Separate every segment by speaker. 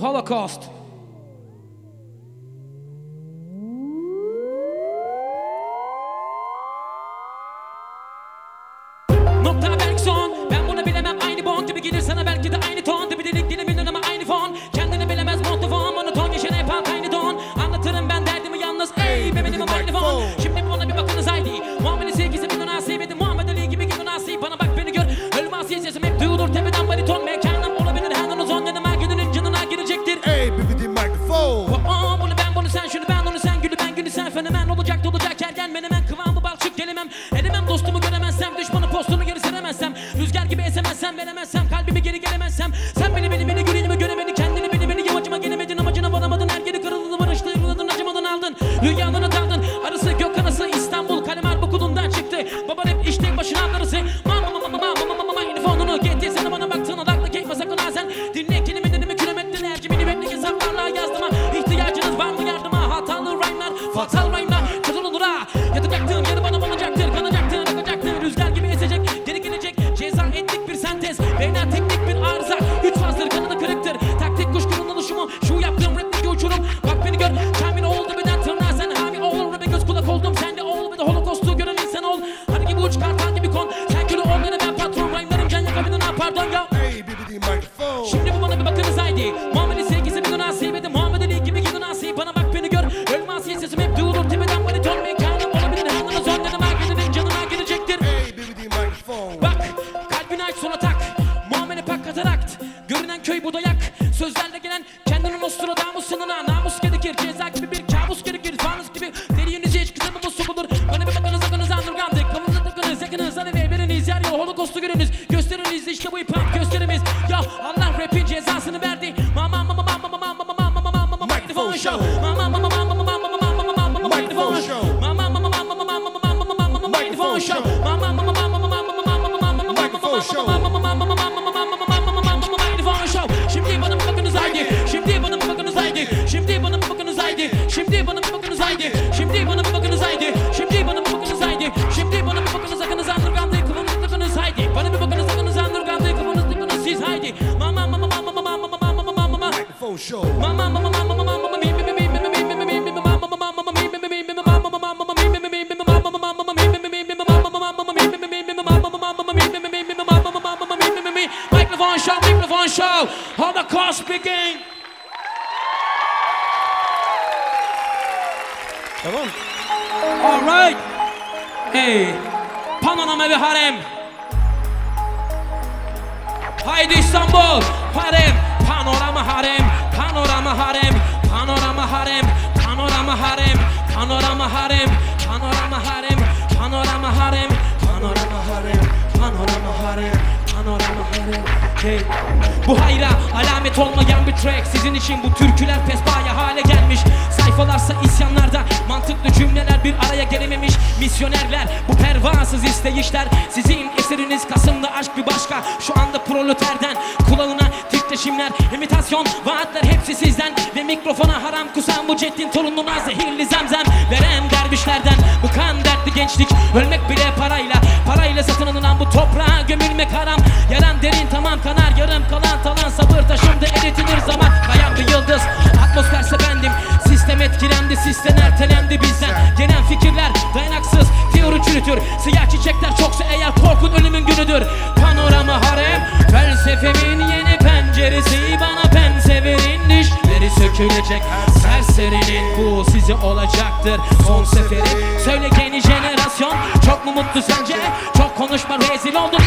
Speaker 1: Holocaust. Nokta belki son Ben bunu bilemem. Aynı bon gibi gelir sana. Belki de aynı ton minimum. Bak kalbini aç sonra tak Muamele pak katarakt Görünen köy bu dayak Sözlerle gelen kendini Nostradamus sınına Namus gerekir ceza gibi bir kabus gerekir Fanus gibi deli yüzü hiç kısa bu su bulur Bana bir bakınız akınız underground Kafanıza takınız yakınız Hani ve veriniz yer yol holokostu görünüz Gösteriniz işte bu hip gösterimiz Ya Allah rapin cezasını verdi Mama mama mama mama mama mama mama mama mama Microphone show Mama mama mama mama mama mama mama mama Microphone show Mama mama mama mama mama mama mama mama Microphone show
Speaker 2: show. Tamam.
Speaker 1: All right Hey Panorama ve harem Haydi İstanbul Harem Panorama harem Panorama harem Panorama harem Panorama harem Panorama harem Panorama harem Panorama harem Panorama harem Panorama harem Panorama harem Hey. Bu hayra alamet olmayan bir track. Sizin için bu türküler pesbaya hale gelmiş. Sayfalarsa isyanlarda Mantıklı cümleler bir araya gelememiş. Misyonerler bu pervasız isteyişler. Sizin eseriniz Kasım'da aşk bir başka. Şu anda proleterden kulağına titreşimler. İmitasyon vaatler hepsi sizden. Ve mikrofona haram kusan bu ceddin torununa Zehirli zemzem. Veren dervişlerden Bıkan dertli gençlik. Ölmek bile parayla Parayla satın alınan bu toprağa gömülmek haram Tamam kanar yarım kalan talan. Sabır taşımda eritilir zaman. Kayan bir yıldız atmosferse bendim. Sistem etkilendi sistem ertelendi bizden. Gelen fikirler dayanaksız teori çürütür. Siyah çiçekler çoksa eğer korkun ölümün günüdür. Panorama harem Felsefemin yeni penceresi. Bana pense verin dişleri sökülecek. Serserinin bu size olacaktır. Son seferi. Söyle yeni jenerasyon Çok mu mutlu sence? Çok konuşma rezil oldun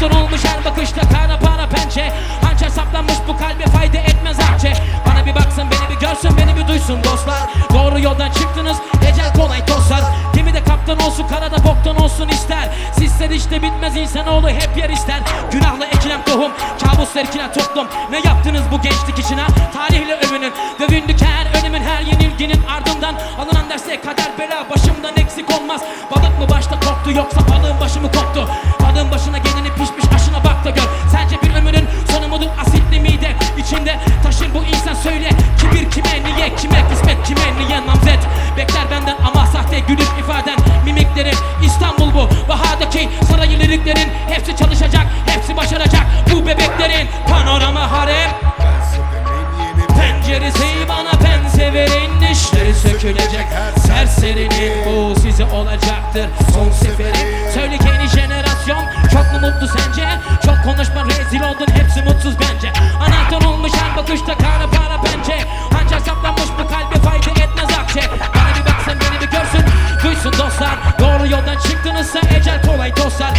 Speaker 1: Anahtar olmuş her bakışta kara para pençe. Hançer saplanmış bu kalbe fayda etmez akçe. Bana bir baksın beni bir görsün beni bir duysun dostlar. Doğru yoldan çıktınız ecel kolay toslar Gemide kaptan olsun karada boktan olsun ister. Sisler işte bitmez insanoğlu hep yer ister. Günahla ekilen tohum kabuslar ekilen toplum Ne yaptınız bu gençlik içine Tarihle övünün Dövündük her ölümün her yenilginin ardından. Alınan derse kader bela başımdan eksik olmaz. Balık mı başta korktu yoksa balığın başı mı koptu mutsuz bence. Anahtar olmuş her bakışta kara para bence Ancak saplanmış bu kalbe fayda etmez akçe. Bana bir baksın beni bir görsün. Duysun dostlar Doğru yoldan çıktınızsa ecel kolay dostlar